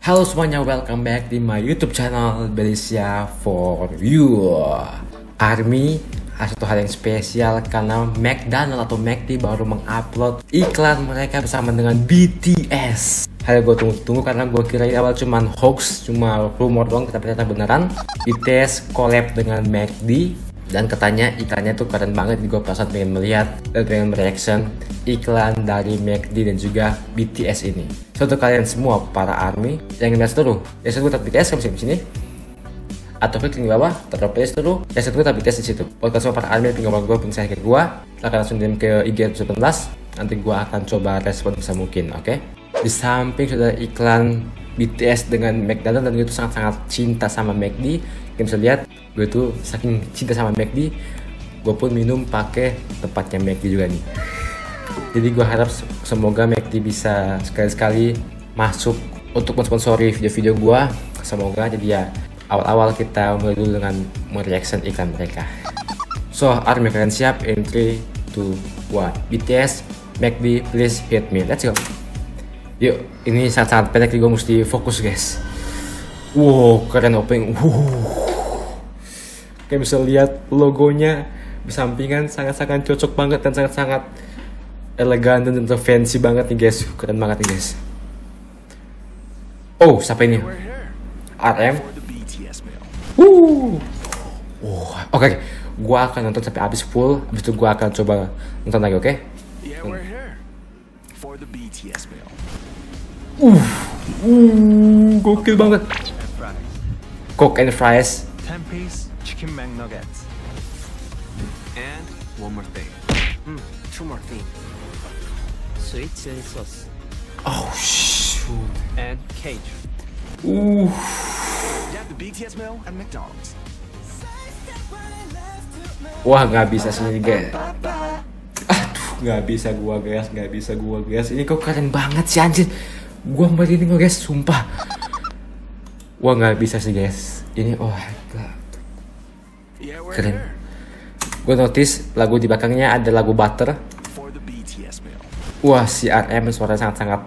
Halo semuanya, welcome back di my YouTube channel Belisia for You. Army ada satu hal yang spesial karena McDonald atau McD baru mengupload iklan mereka bersama dengan BTS. Hal gue tunggu-tunggu karena gue kira awal cuman hoax, cuma rumor doang, tapi ternyata beneran. BTS collab dengan McD dan katanya iklannya tuh keren banget. Gue perasaan pengen melihat dan pengen reaction iklan dari McD dan juga BTS ini. So untuk kalian semua para army yang ingin seluruh ya saya BTS kamu di sini atau klik link bawah terus play dulu ya saya tetap BTS di situ. Buat kalian para army tinggal gue pun saya ke gue akan langsung DM ke IG 17 nanti gue akan coba respon bisa mungkin oke? Okay? di samping sudah iklan BTS dengan McDonald dan gue tuh sangat-sangat cinta sama McD. Kalian bisa lihat gue tuh saking cinta sama McD gue pun minum pakai tempatnya McD juga nih. Jadi gue harap semoga McD bisa sekali-sekali masuk untuk mensponsori video-video gue. Semoga jadi ya awal-awal kita mulai dulu dengan mereaction iklan mereka. So army kalian siap? In 3, 2, 1 BTS McD please hit me. Let's go yuk ini sangat-sangat pendek gue mesti fokus guys. Wow keren opening. Wow kayak bisa lihat logonya sampingan sangat-sangat cocok banget dan sangat-sangat elegan dan fancy banget nih guys. Keren banget nih guys. Oh siapa ini? RM oh, oke okay. gua akan nonton sampai habis full. Habis itu gua akan coba nonton lagi oke? Okay? Uh uh gokil banget coke and fries chicken McNuggets. And one more thing. Mm, two more things. Sweet chili sauce. Oh shoot. And cage. Ooh. Get the BTS meal at McDonald's. Wah nggak bisa sih guys. Nggak bisa gua guys, nggak bisa gua guys. Ini kok keren banget sih anjir. Gua merinding guys, sumpah. Wah nggak bisa sih guys. Ini oh gak keren. gue notice lagu di belakangnya ada lagu Butter. Wah si RM suara sangat sangat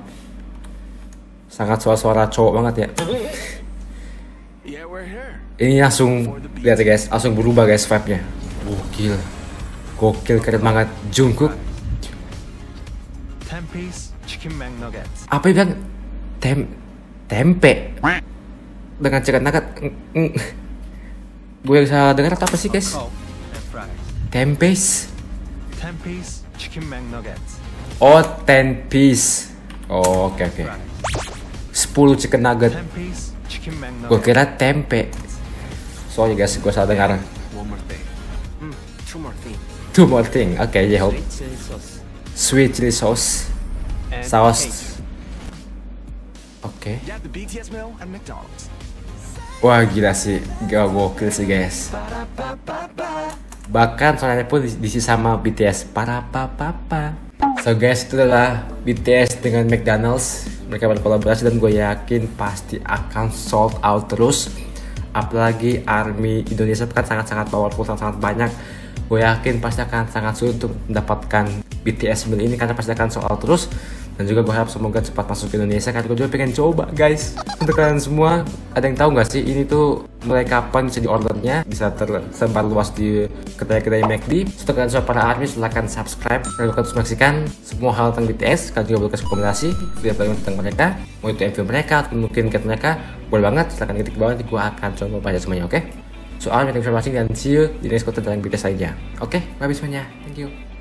sangat suara-suara cowok banget ya. Ini langsung lihat ya guys. Langsung berubah guys vibe nya gokil gokil keren banget. Jungkook apa yang bilang? Tem tempe. Dengan chicken nugget. Gue yang salah dengar apa sih guys? Tempes. Tempes chicken McNuggets. Oh ten piece. Oh, oke oke. Okay. 10 chicken nugget. Gue kira tempe. Sorry guys gue salah dengar. Hmm, two more thing. Oke okay, ya hope sweet chili sauce saus oke okay. Wah gila sih, gak gokil sih guys. Bahkan soalnya pun diisi sama BTS. Para papa. So guys itu adalah BTS dengan McDonald's. Mereka berkolaborasi dan gue yakin pasti akan sold out terus. Apalagi ARMY Indonesia kan sangat-sangat powerful, sangat-sangat banyak. Gue yakin pasti akan sangat sulit untuk mendapatkan BTS meal ini karena pasti akan sold out terus dan juga gue harap semoga cepat masuk ke Indonesia. Karena gue juga pengen coba guys. Untuk kalian semua ada yang tahu nggak sih ini tuh mulai kapan bisa di ordernya? Bisa tersebar luas di kedai-kedai McD untuk kalian semua para army silahkan subscribe. Dan kalian terus menyaksikan semua hal tentang BTS kalian juga boleh kasih rekomendasi video paling tentang mereka mau itu MV mereka atau mungkin cat mereka. Boleh banget silahkan ketik bawah nanti gue akan coba baca semuanya oke? Okay? soal informasi dan see you di next konten tentang BTS lainnya. Oke okay? bye semuanya. Thank you